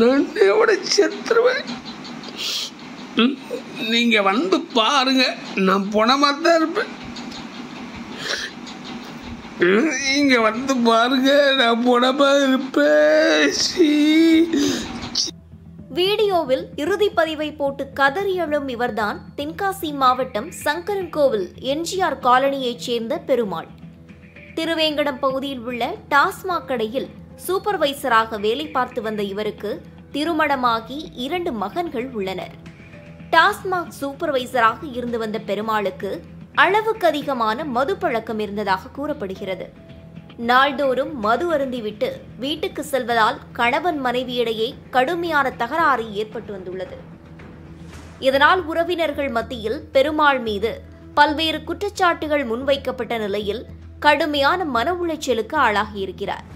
நான் எவ்வளோ செத்துருவேன் நீங்க வந்து பாருங்க நான் பணமாக தான் இருப்பேன் நீங்க வந்து பாருங்க நான் பணமா இருப்பேன். வீடியோவில் இறுதி பதிவை போட்டு கதறி எழும் இவர்தான் தென்காசி மாவட்டம் சங்கரன் கோவில் எம்ஜிஆர் காலனியைச் சேர்ந்த பெருமாள். திருவேங்கடம் பகுதியில் உள்ள டாஸ்மாக் கடையில் சூப்பர்வைசராக வேலை பார்த்து வந்த இவருக்கு திருமணமாகி இரண்டு மகன்கள் உள்ளனர். டாஸ்மாக் சூப்பர்வைசராக இருந்து வந்த பெருமாளுக்கு அளவுக்கு அதிகமான மது பழக்கம் இருந்ததாக கூறப்படுகிறது. நாள்தோறும் மது அருந்திவிட்டு வீட்டுக்கு செல்வதால் கணவன் மனைவியிடையே கடுமையான தகராறு ஏற்பட்டு வந்துள்ளது. இதனால் உறவினர்கள் மத்தியில் பெருமாள் மீது பல்வேறு குற்றச்சாட்டுகள் முன்வைக்கப்பட்ட நிலையில் கடுமையான மன உளைச்சலுக்கு ஆளாகியிருக்கிறார்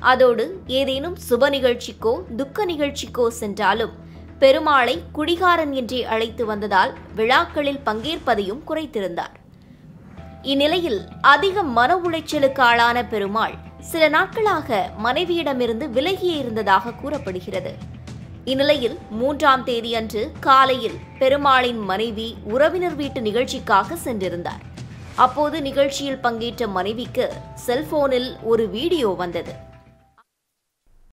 அதோடு ஏதேனும் சுப நிகழ்ச்சிக்கோ துக்க நிகழ்ச்சிக்கோ சென்றாலும் பெருமாளை குடிகாரன் என்றே அழைத்து வந்ததால் விழாக்களில் பங்கேற்பதையும் குறைத்திருந்தார். இந்நிலையில் அதிக மன உளைச்சலுக்கு ஆளான பெருமாள் சில நாட்களாக மனைவியிடமிருந்து விலகியே இருந்ததாக கூறப்படுகிறது. இந்நிலையில் மூன்றாம் தேதியன்று காலையில் பெருமாளின் மனைவி உறவினர் வீட்டு நிகழ்ச்சிக்காக சென்றிருந்தார். அப்போது நிகழ்ச்சியில் பங்கேற்ற மனைவிக்கு செல்போனில் ஒரு வீடியோ வந்தது.